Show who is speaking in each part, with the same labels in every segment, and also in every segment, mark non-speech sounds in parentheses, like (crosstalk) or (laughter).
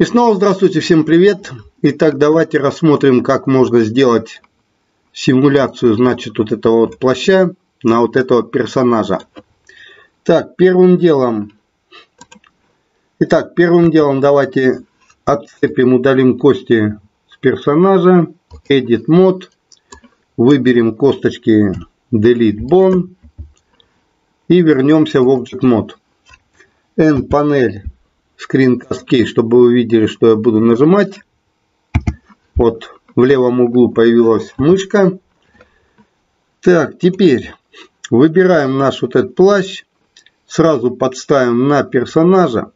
Speaker 1: И снова здравствуйте, всем привет. Итак, давайте рассмотрим, как можно сделать симуляцию, значит, вот этого вот плаща на вот этого персонажа. Так, первым делом, итак, первым делом давайте отцепим, удалим кости с персонажа, Edit Mode, выберем косточки Delete Bone и вернемся в Object Mode. N панель Screen Cascade, чтобы вы видели, что я буду нажимать. Вот в левом углу появилась мышка. Так, теперь выбираем наш вот этот плащ. Сразу подставим на персонажа.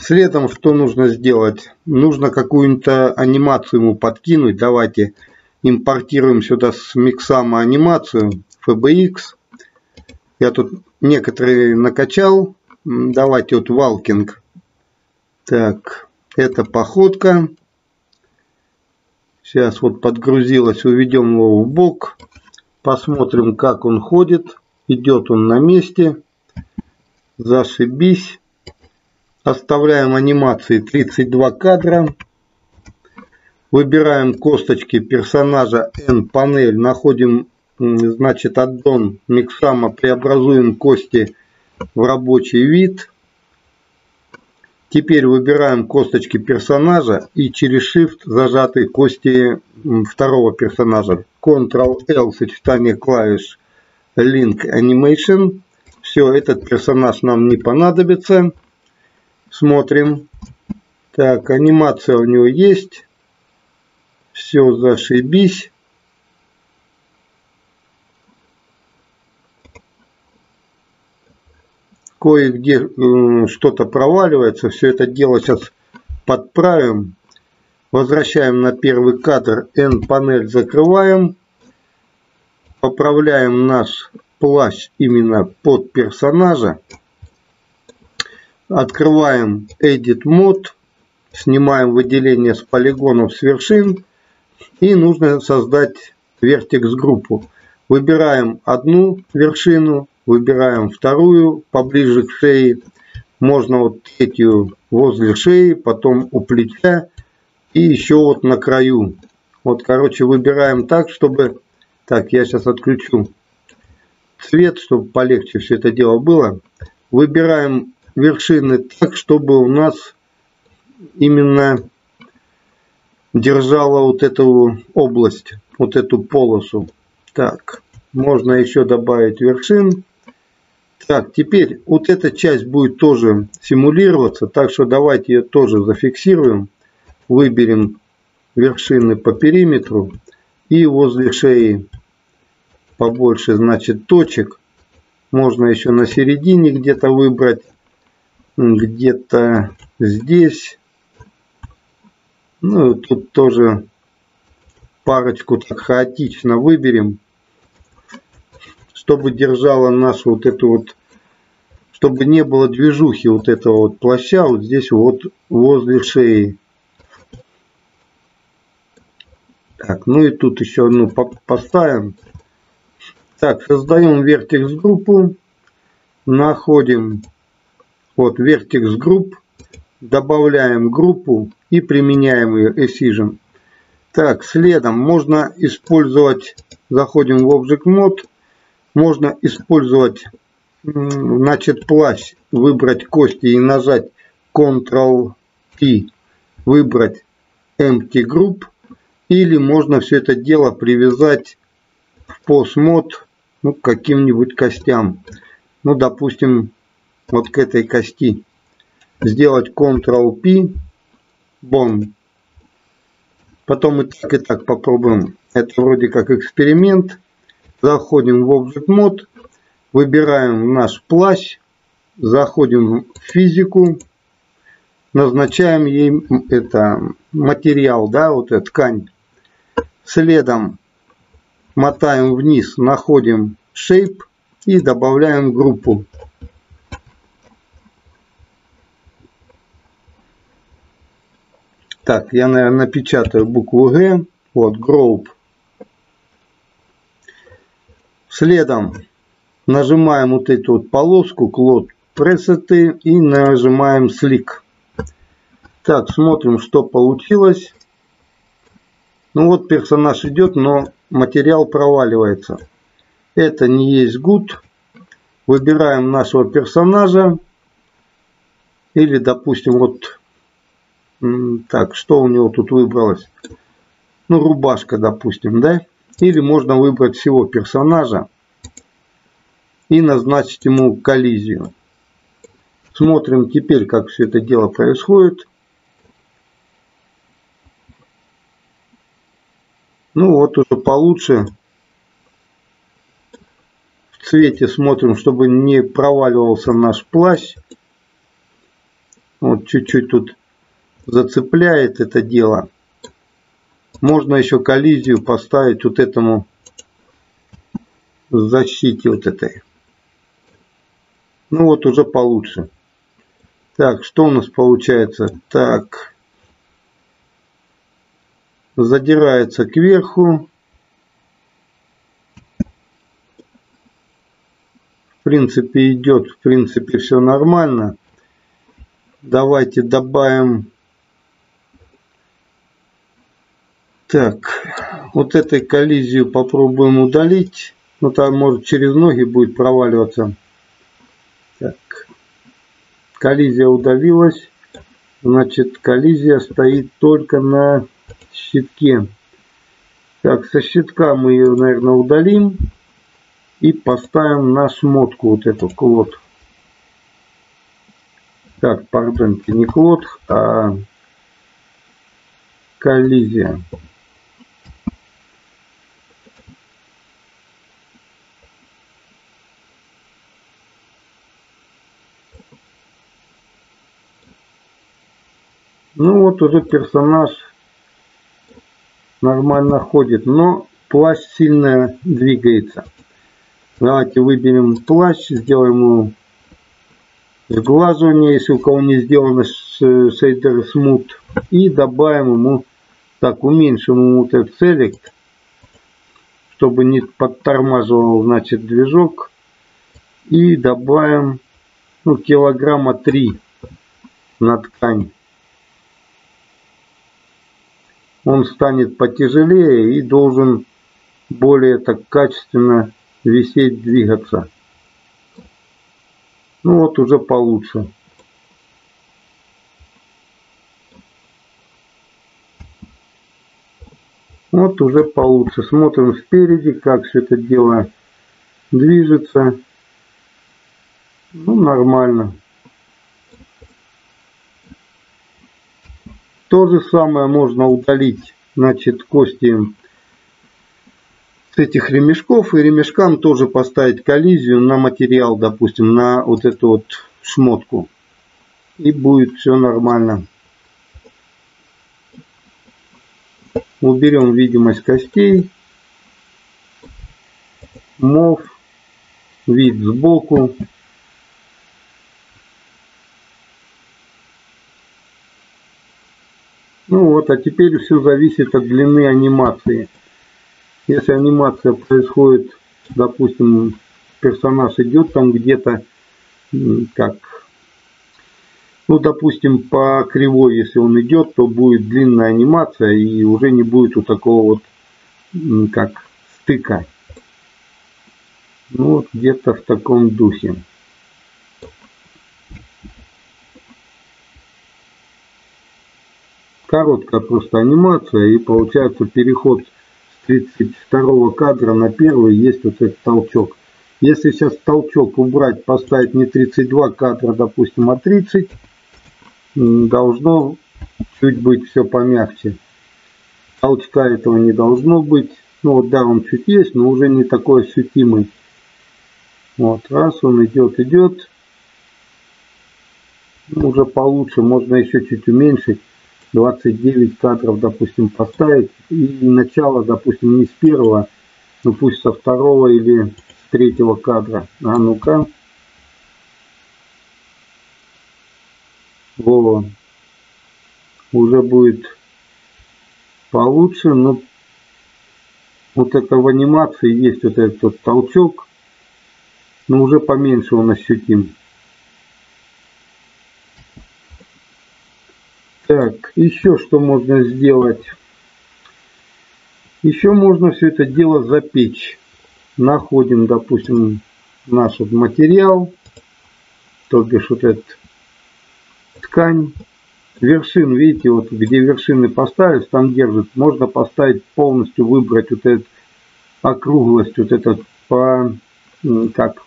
Speaker 1: Следом что нужно сделать? Нужно какую-нибудь анимацию ему подкинуть. Давайте импортируем сюда с миксама анимацию FBX. Я тут некоторые накачал. Давайте вот валкинг. Так, это походка. Сейчас вот подгрузилось, уведем его в бок. Посмотрим, как он ходит. Идет он на месте. Зашибись. Оставляем анимации 32 кадра. Выбираем косточки персонажа N панель. Находим значит аддон миксама. Преобразуем кости в рабочий вид. Теперь выбираем косточки персонажа и через Shift зажатые кости второго персонажа. Ctrl-L сочетание клавиш Link Animation. Все, этот персонаж нам не понадобится. Смотрим. Так, анимация у него есть. Все, зашибись. Кое-где э, что-то проваливается. Все это дело сейчас подправим. Возвращаем на первый кадр. N-панель закрываем. Поправляем наш плащ именно под персонажа. Открываем Edit Mode, снимаем выделение с полигонов с вершин и нужно создать вертекс группу. Выбираем одну вершину, выбираем вторую поближе к шее, можно вот третью возле шеи, потом у плеча и еще вот на краю. Вот, короче, выбираем так, чтобы... Так, я сейчас отключу цвет, чтобы полегче все это дело было. Выбираем вершины так, чтобы у нас именно держала вот эту область, вот эту полосу. Так, можно еще добавить вершин. Так, теперь вот эта часть будет тоже симулироваться, так что давайте ее тоже зафиксируем. Выберем вершины по периметру и возле шеи побольше, значит, точек. Можно еще на середине где-то выбрать где-то здесь. Ну, тут тоже парочку так хаотично выберем, чтобы держала нашу вот эту вот, чтобы не было движухи вот этого вот плаща вот здесь вот возле шеи. Так, ну и тут еще одну поставим. Так, создаем вертекс группу, находим вот Vertex Group. Добавляем группу и применяем ее Efficient. Так, следом можно использовать, заходим в Object Mode, можно использовать, значит, плащ, выбрать кости и нажать Ctrl-P, выбрать Empty Group, или можно все это дело привязать в Pose Mode ну, к каким-нибудь костям. Ну, допустим, вот к этой кости. Сделать Ctrl-P, Bone. Потом и так и так попробуем. Это вроде как эксперимент. Заходим в Object Mode, выбираем наш плащ, заходим в физику, назначаем ей это материал, да, вот эта ткань. Следом мотаем вниз, находим shape и добавляем группу. Так, я, наверное, напечатаю букву Г. Вот, group. Следом нажимаем вот эту вот полоску, клод, пресеты и нажимаем слик. Так, смотрим, что получилось. Ну вот персонаж идет, но материал проваливается. Это не есть good. Выбираем нашего персонажа. Или, допустим, вот так, что у него тут выбралось? Ну, рубашка, допустим, да? Или можно выбрать всего персонажа и назначить ему коллизию. Смотрим теперь, как все это дело происходит. Ну вот уже получше. В цвете смотрим, чтобы не проваливался наш плащ. Вот чуть-чуть тут зацепляет это дело. Можно еще коллизию поставить вот этому защите вот этой. Ну вот уже получше. Так, что у нас получается? Так. Задирается кверху. В принципе идет, в принципе все нормально. Давайте добавим Так, вот этой коллизию попробуем удалить. Ну там может через ноги будет проваливаться. Так, коллизия удалилась. Значит, коллизия стоит только на щитке. Так, со щитка мы ее, наверное, удалим. И поставим на шмотку вот эту клод. Так, пардонте, не клод, а коллизия. Ну вот уже персонаж нормально ходит, но плащ сильно двигается. Давайте выберем плащ, сделаем ему сглаживание, если у кого не сделано шейдер смут. И добавим ему, так, уменьшим ему вот этот селект, чтобы не подтормаживал, значит, движок. И добавим, ну, килограмма 3 на ткань он станет потяжелее и должен более так качественно висеть, двигаться. Ну вот уже получше. Вот уже получше. Смотрим спереди, как все это дело движется. Ну, нормально. То же самое можно удалить, значит, кости с этих ремешков. И ремешкам тоже поставить коллизию на материал, допустим, на вот эту вот шмотку. И будет все нормально. Уберем видимость костей. Мов. Вид сбоку. Ну вот, а теперь все зависит от длины анимации. Если анимация происходит, допустим, персонаж идет там где-то, как, ну, допустим, по кривой, если он идет, то будет длинная анимация и уже не будет у такого вот, как, стыка. Ну, вот где-то в таком духе. Короткая просто анимация и получается переход с 32 кадра на первый есть вот этот толчок. Если сейчас толчок убрать, поставить не 32 кадра, допустим, а 30, должно чуть быть все помягче. Толчка этого не должно быть. Ну вот да, он чуть есть, но уже не такой ощутимый. Вот, раз он идет, идет. Уже получше, можно еще чуть уменьшить. 29 кадров, допустим, поставить. И начало, допустим, не с первого, ну пусть со второго или с третьего кадра. А ну-ка. Во. Уже будет получше, но вот это в анимации есть вот этот толчок, но уже поменьше он ощутим. Так, еще что можно сделать? Еще можно все это дело запечь. Находим, допустим, наш вот материал, то бишь вот этот ткань. Вершин, видите, вот где вершины поставить, там держит. Можно поставить полностью, выбрать вот этот округлость, вот этот по, как,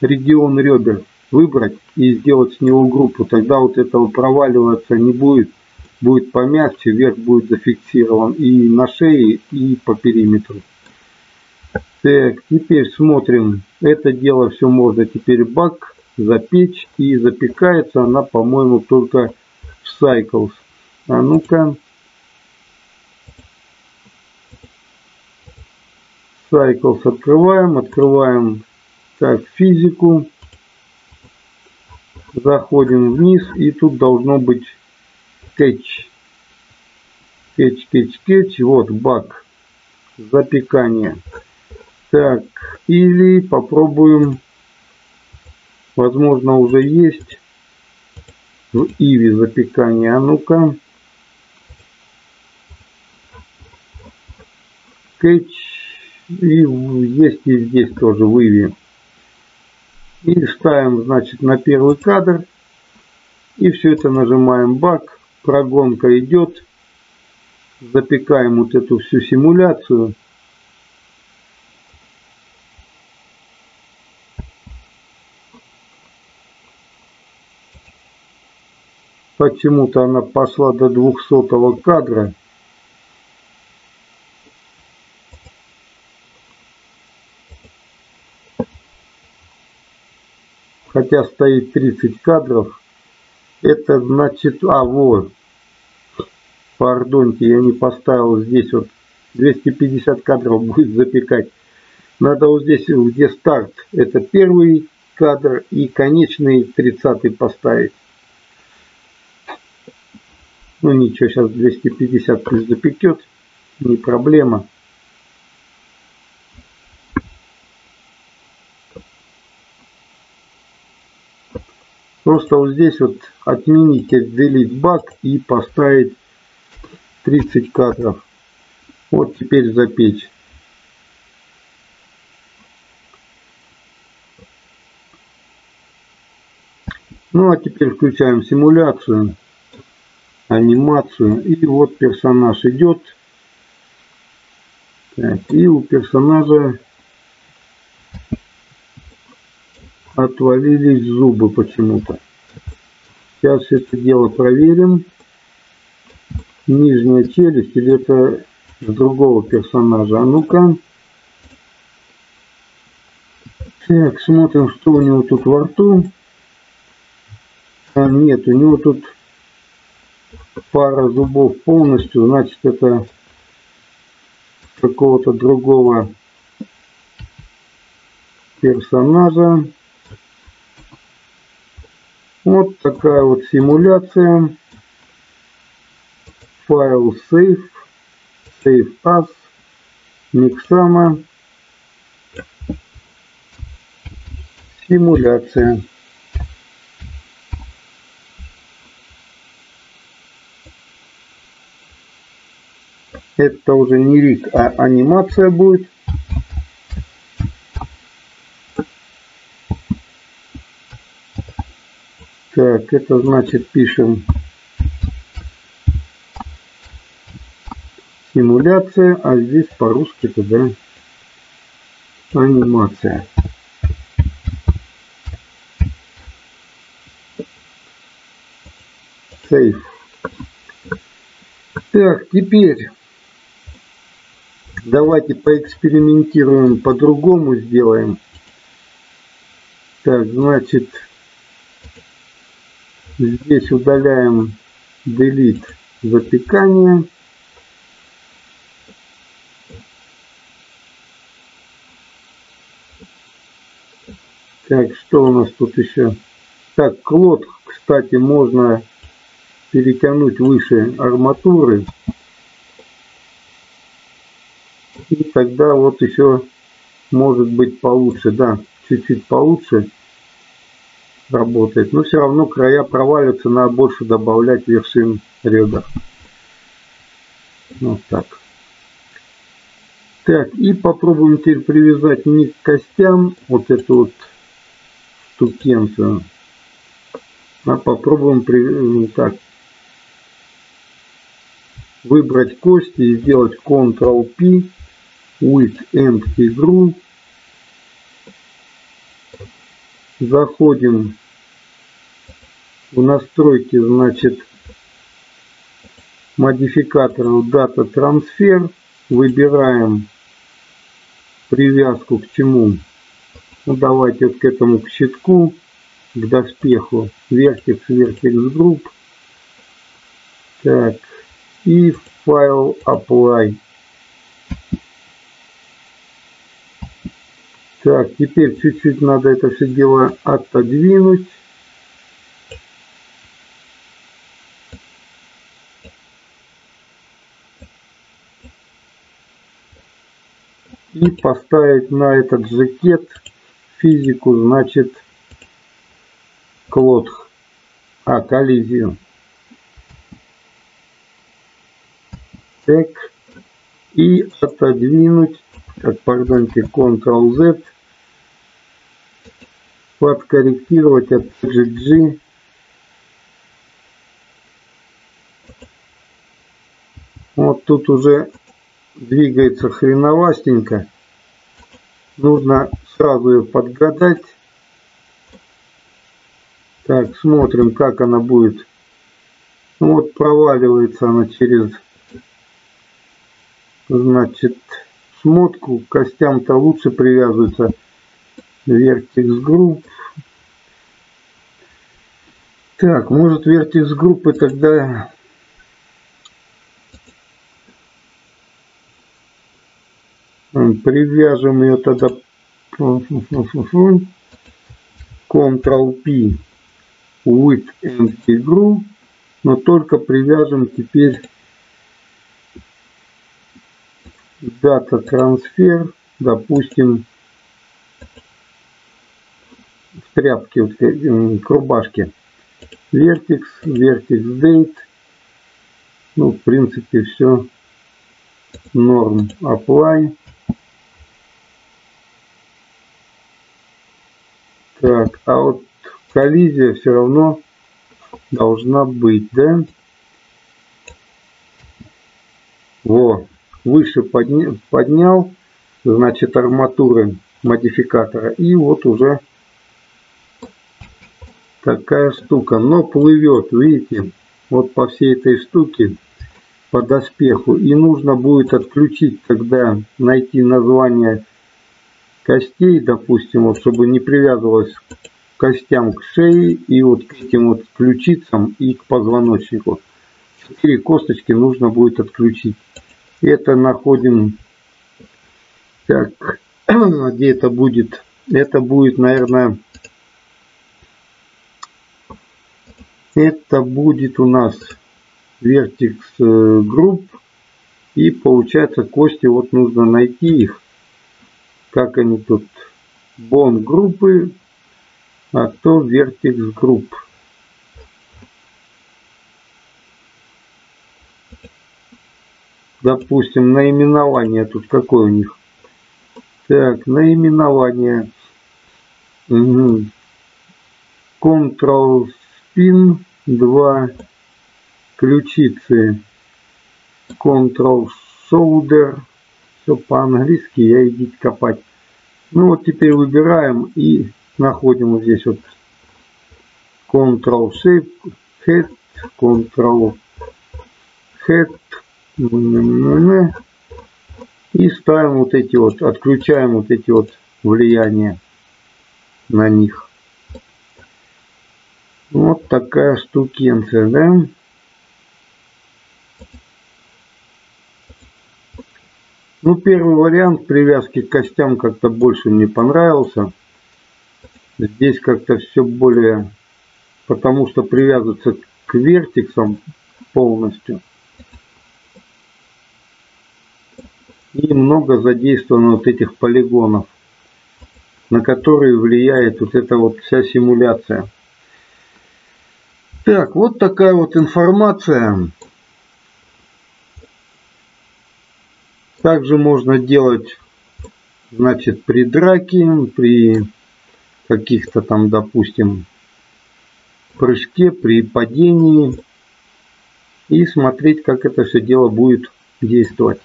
Speaker 1: регион ребер выбрать и сделать с него группу. Тогда вот этого проваливаться не будет. Будет помягче, верх будет зафиксирован и на шее, и по периметру. Так, теперь смотрим. Это дело все можно теперь бак запечь. И запекается она, по-моему, только в Cycles. А ну-ка. Cycles открываем. Открываем так физику. Заходим вниз. И тут должно быть кетч. Кетч, кетч, кетч. Вот бак запекания. Так, или попробуем, возможно уже есть в Иви запекание. А ну-ка. Кэтч. И есть и здесь тоже в Иви. И ставим, значит, на первый кадр. И все это нажимаем бак. Прогонка идет. Запекаем вот эту всю симуляцию. Почему-то она пошла до 200 кадра. Хотя стоит 30 кадров. Это значит... А, вот. Пардоньте, я не поставил здесь вот 250 кадров будет запекать. Надо вот здесь, где старт, это первый кадр и конечный 30 поставить. Ну ничего, сейчас 250 плюс запекет, не проблема. Просто вот здесь вот отменить delete баг и поставить 30 кадров. Вот теперь запечь. Ну а теперь включаем симуляцию анимацию. И вот персонаж идет. Так, и у персонажа отвалились зубы почему-то. Сейчас это дело проверим. Нижняя челюсть или это с другого персонажа. А ну-ка. Так, смотрим, что у него тут во рту. А, нет, у него тут пара зубов полностью, значит это какого-то другого персонажа. Вот такая вот симуляция. Файл save, save as, Mixama, симуляция. Это уже не рик, а анимация будет. Так, это значит пишем симуляция, а здесь по-русски тогда анимация. Сейф. Так, теперь Давайте поэкспериментируем, по-другому сделаем. Так, значит, здесь удаляем delete запекание. Так, что у нас тут еще? Так, клод, кстати, можно перетянуть выше арматуры. И тогда вот еще может быть получше, да, чуть-чуть получше. Работает. Но все равно края провалятся, надо больше добавлять вершин ребер. Вот так. Так, и попробуем теперь привязать не к костям вот эту вот штукенцию, а попробуем при... так выбрать кости и сделать Ctrl-P with empty group. Заходим в настройки, значит, модификаторов Data Transfer. Выбираем привязку к чему. Ну, давайте вот к этому к щитку, к доспеху. Vertex, Vertex Group. Так, и файл apply. Так, теперь чуть-чуть надо это все дело отодвинуть. И поставить на этот жакет физику, значит, клотх, а, коллизию. так и отодвинуть, так, пардонте, Ctrl-Z, подкорректировать от GG Вот тут уже двигается хреновастенько. Нужно сразу ее подгадать. Так, смотрим, как она будет. Вот проваливается она через Значит, смотку костям-то лучше привязывается Vertex Group. Так, может Vertex группы тогда привяжем ее тогда Ctrl-P with empty group, но только привяжем теперь дата трансфер, допустим, в тряпке, э, к рубашке. Vertex, Vertex Date. Ну, в принципе, все норм. Apply. Так, а вот коллизия все равно должна быть, да? Во, выше подня, поднял, значит, арматуры модификатора. И вот уже такая штука. Но плывет, видите, вот по всей этой штуке, по доспеху. И нужно будет отключить, когда найти название костей, допустим, вот, чтобы не привязывалось к костям к шее и вот к этим вот ключицам и к позвоночнику. Четыре косточки нужно будет отключить. Это находим, так, (clears throat) где это будет? Это будет, наверное, это будет у нас Vertex э, Group. И получается кости, вот нужно найти их. Как они тут? Бон группы, а то Vertex Group. допустим, наименование тут какое у них? Так, наименование. Угу. Ctrl Spin 2 ключицы. Ctrl Shoulder. Все по-английски, я идите копать. Ну вот теперь выбираем и находим вот здесь вот Ctrl Shape, Head, Ctrl Head, и ставим вот эти вот, отключаем вот эти вот влияния на них. Вот такая штукенция, да? Ну, первый вариант привязки к костям как-то больше мне понравился. Здесь как-то все более... Потому что привязываться к вертексам полностью. и много задействовано вот этих полигонов, на которые влияет вот эта вот вся симуляция. Так, вот такая вот информация. Также можно делать, значит, при драке, при каких-то там, допустим, прыжке, при падении. И смотреть, как это все дело будет действовать.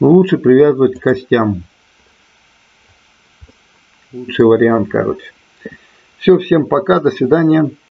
Speaker 1: Лучше привязывать к костям. Лучший вариант, короче. Все, всем пока, до свидания.